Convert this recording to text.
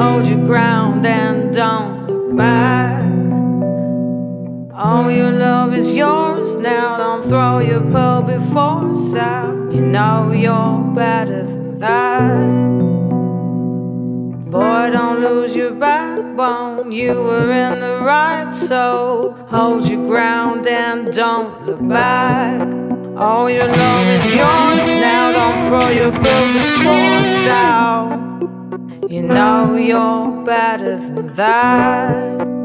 Hold your ground and don't look back. All your love is yours now. Don't throw your pearl before sound You know you're better than that. Boy, don't lose your backbone. You were in the right, so Hold your ground and don't look back. All your love is yours now, don't throw your bill before you know you're better than that.